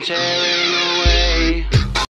I'm